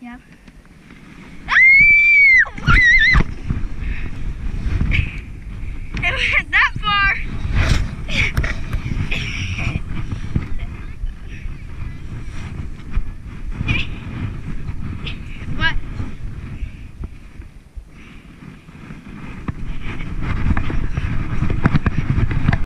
Yeah.